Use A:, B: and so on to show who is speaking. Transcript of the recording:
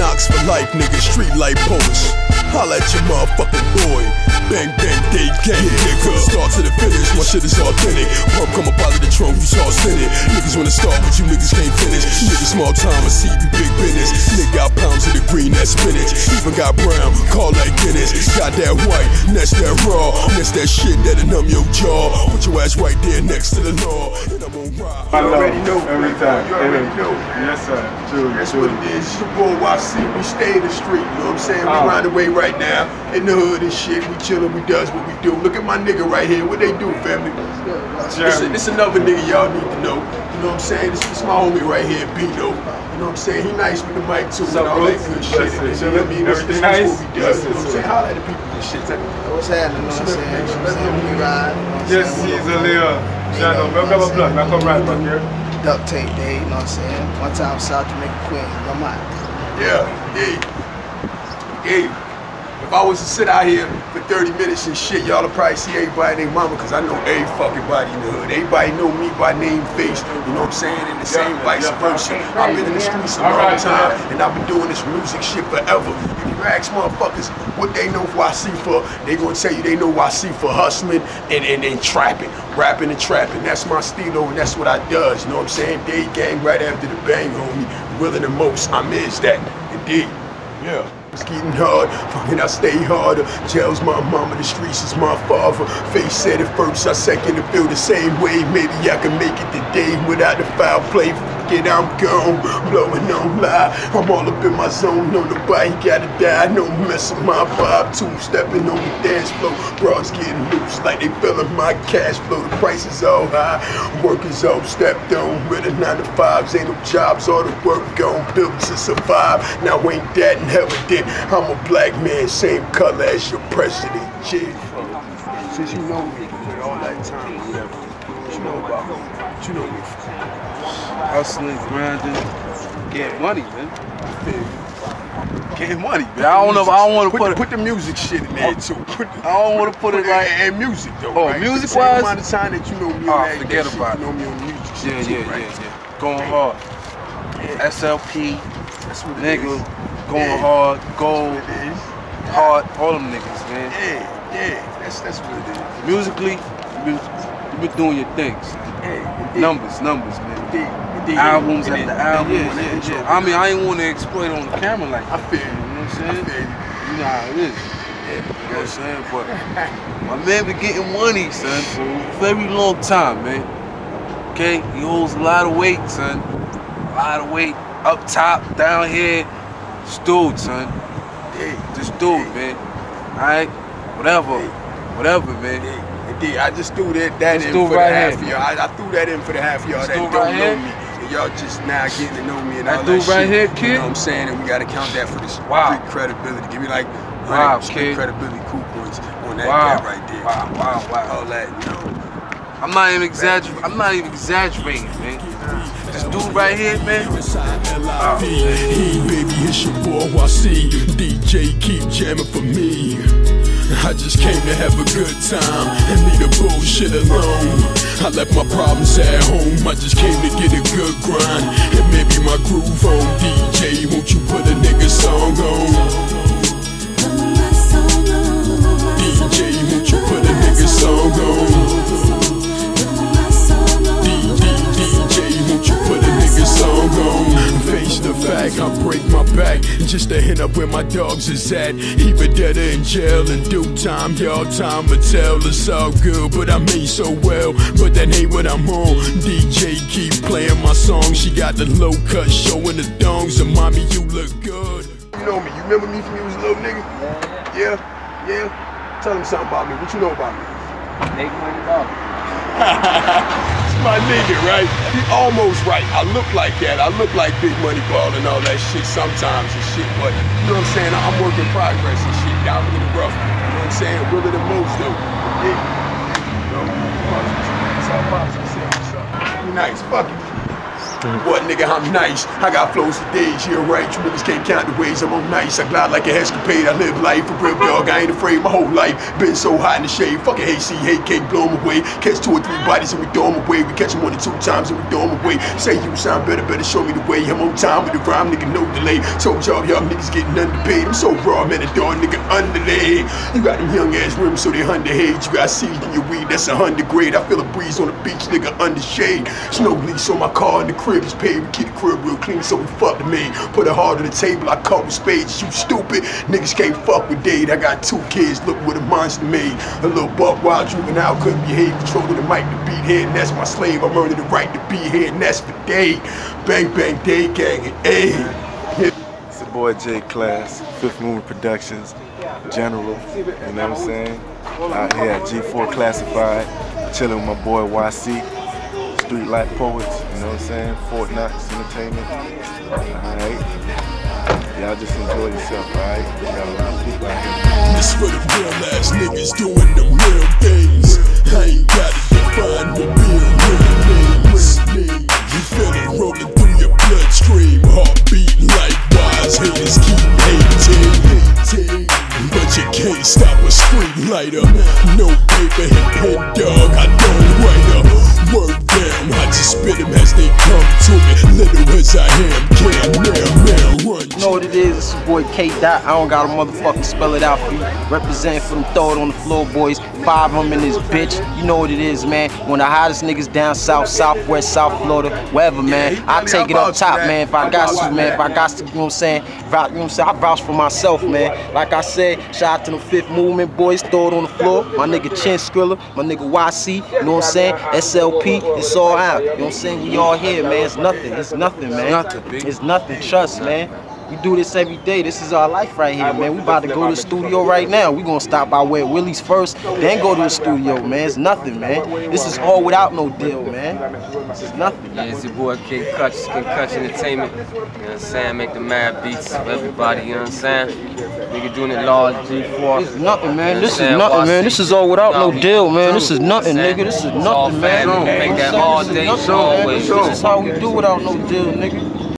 A: knocks for life, nigga, street light poets. Holla at your motherfucking boy. Bang, bang, day gang, nigga. Start to the finish, my shit is authentic. Pump come up out of the trunk, you saw it. Niggas wanna start, but you niggas can't finish. Niggas small time, I see you big business. Nigga got pounds of the green, that spinach. Even got brown, call that Guinness. Got that white, that's that raw. That's that shit that'll numb your jaw. Put your ass right there next to the law.
B: I
C: You already know.
B: every time.
C: You already know.
B: Yes, sir. True,
C: That's
B: true.
C: what it is. It's your boy YC. We stay in the street. You know what I'm saying? We ah.
B: Oh.
C: round the way right now. In the hood and shit. We chillin'. We does what we do. Look at my nigga right here. What they do, family? This,
B: Jeremy.
C: this another nigga y'all need to know. You know what I'm saying? This, this my homie right here, Bino. You know what I'm saying? He nice with the mic too
B: What's
C: and all that good shit.
B: Listen,
C: you know what I mean? This, this,
B: Everything
C: this
B: nice?
C: what we do. You know what I'm saying?
B: sir.
C: Holla at the people and shit.
D: What's happening? You know what I'm saying? You know what I'm saying? We ride. you know what I'm
B: Yes, he's a little. Shadow,
D: You know
B: welcome
D: what I'm
B: blood. Now come right back here.
D: Duct tape day, you know what I'm saying? One time South Jamaica Queen, I'm out.
C: Yeah, yeah. Yeah. If I was to sit out here for 30 minutes and shit, y'all would probably see everybody and their mama, cause I know every fucking body in the hood. Everybody know me by name, face, you know what I'm saying? And the same
B: Yeah,
C: vice
B: yeah.
C: versa. I've been in the streets a long
B: right,
C: time,
B: man.
C: and I've been doing this music shit forever. If ask motherfuckers what they know for YC for, they gonna tell you they know YC for hustling and, and, and trapping, rapping and trapping. That's my stilo and that's what I does, you know what I'm saying? Day gang right after the bang, homie. Willing the most, I'm is that, indeed. Yeah. It's getting hard, fucking I stay harder. Jail's my mama, the streets is my father. Face said it first, I second to feel the same way. Maybe I can make it today without the foul play. Forget I'm gone, blowing on lie. I'm all up in my zone, no nobody gotta die. No messing my vibe, two stepping on the dance floor. Bras getting loose like they feeling my cash flow. The prices all high, workers all stepped on. With the nine to fives, ain't no jobs, all the work gone. Built to survive, now ain't that evident. I'm a black man, same color as your president. Yeah. Since you know me all that time, whatever. What you know about me? You know me?
E: Hustling, grinding, getting money, man.
C: Getting money.
E: Yeah, I don't know I don't wanna
C: put,
E: put
C: the, put the music shit in there oh. too. Put the,
E: I don't wanna put it like-
C: and, and music though.
E: Oh,
C: right?
E: music wise?
C: amount of time that you know me
E: Oh,
C: on
E: forget
C: that
E: about
C: shit, you know me on music shit
E: Yeah,
C: too,
E: yeah,
C: right?
E: yeah, yeah. Going hard. SLP,
C: That's what it
E: nigga,
C: is.
E: going
C: Yeah.
E: hard, gold,
C: it
E: hard, all them niggas, man.
C: Yeah, yeah. That's that's what it is.
E: Musically, you been, doing your things.
C: Yeah, indeed.
E: Numbers, numbers, man.
C: Indeed,
E: Albums
C: And
E: after
C: then-
E: album.
C: Yeah,
E: Yeah,
C: intro.
E: yeah. I mean, I ain't want to exploit on the camera like
C: I feel
E: You
C: you.
E: know what I'm
C: I
E: saying?
C: feel you.
E: You know how it is. You know what I'm saying? But my man been getting money, son, for a very long time, man. Okay? He holds a lot of weight, son. A lot of weight. Up top, down here. This dude, son.
C: Yeah,
E: This dude, man. Alright? Whatever. Whatever, man.
C: yeah. I just threw that, that
E: This
C: in for
E: right
C: the half
E: here.
C: of y'all. I, I threw that in for the half of y'all that don't
E: right
C: know
E: here?
C: me. And y'all just now getting to know me and
E: That
C: all
E: dude
C: that
E: right
C: shit.
E: here,
C: You
E: kid?
C: know what I'm saying? And we gotta count that for this
E: Wow.
C: street credibility. Give me like
E: Wow,
C: street
E: kid.
C: credibility cool points on that
E: Wow.
C: guy right there.
E: Wow, wow, wow.
C: All that, you know.
E: I'm not even exaggerating. I'm not even exaggerating, man. This dude right here, man.
A: Hey, baby, it's your boy YC. DJ keep jamming for me. I just came to have a good time and leave the bullshit alone. I left my problems at home. I just came to get a good grind and maybe my groove on. DJ, won't you put a nigga song on? Just to hit up where my dogs is at. Even dead in jail in due time, y'all time will tell. It's all good, but I mean so well. But that ain't what I'm on. DJ keep playing my song. She got the low cut showing the dongs, and mommy, you look good.
C: You know me. You remember me from you was a little nigga? Yeah, yeah. yeah. Tell him something about me. What you know about me?
F: Make money ball.
C: My nigga, right? He almost right. I look like that. I look like Big Money Ball and all that shit sometimes and shit, but you know what I'm saying? I'm work in progress and shit. Down in the rough. You know what I'm saying? Really the most though. Yeah. You know? Be nice. Fuck it. What nigga, I'm nice. I got flows for days, yeah, right. You niggas can't count the ways I'm on nice. I glide like a escapade. I live life for real dog. I ain't afraid my whole life. Been so hot in the shade. Fucking hate C, hate cake, blow 'em away. Catch two or three bodies and we throw 'em away. We catch 'em one or two times and we throw 'em away. Say you sound better, better show me the way. I'm on time with the rhyme, nigga, no delay. Told y'all, y'all niggas getting underpaid. I'm so raw, man, a dog nigga underlay. You got them young ass rims, so they hundred hate. You got seeds in your weed, that's a hundred grade. I feel a breeze on the beach, nigga, under shade. Snow leaks on my car, in the crib is paid. We keep the crib real clean, so we fuck the maid. Put a heart on the table, I caught with spades. You stupid, niggas can't fuck with Dade. I got two kids, look what a monster made. A little buck wild juvenile couldn't behave, controlling the mic to beat here, and that's my slave. I murdered the right to be here, and that's for Dade. Bang bang Dade gang, and ayy.
B: It's your boy J Class, Fifth Movement Productions, General, you know what I'm saying? Out here at G4 Classified, chilling with my boy YC, Street Light Poets, you know what I'm saying? Fort Knox Entertainment, alright? Y'all just enjoy yourself, alright? We got a lot of people out here.
A: This for the real ass niggas doing the real things. I ain't gotta define the real names. You feel it rolling through your bloodstream. Heartbeat likewise. Haters keep hating. But you can't stop a street lighter. No paper hit pen dog. I don't write a word down. I just spit them as they come to me. Little as I am, can now, now run.
F: You know what it is? It's your boy K Dot. I don't gotta motherfucking spell it out for you. Representing for them throw it on the floor, boys. Five of them in this bitch. You know what it is, man. One of the hottest niggas down south, southwest, South Florida, wherever, man. I take it up top, man. If I got to, man. If I got to, you know what I'm saying? You know what I'm saying? I vouch for myself, man. Like I said, shout out to the Fifth Movement boys. Throw it on the floor. My nigga Chin Skrilla, my nigga YC. You know what I'm saying? SLP. It's all out. You know what I'm saying? We all here, man. It's nothing. It's nothing, man.
E: nothing.
F: It's nothing. Trust, man. We do this every day. This is our life right here, man. We about to go to the studio right now. We gonna stop by where Willie's first, then go to the studio, man. It's nothing, man. This is all without no deal, man. It's nothing.
G: Yeah, it's your boy Kid Kutch, Kid Kutch Entertainment. You know what I'm saying? Make the mad beats for everybody, you know what I'm saying? Nigga doing it large, G4.
F: It's nothing, man.
G: You know
F: This is
G: what I'm saying?
F: nothing, man. This is all without no
G: Nah,
F: deal, man. This is nothing,
G: You know what I'm
F: nigga. This is
G: saying? It's all
F: nothing, man.
G: family.
F: You know
G: Make that all day,
F: This is
G: always.
F: This is how we do without no deal, nigga.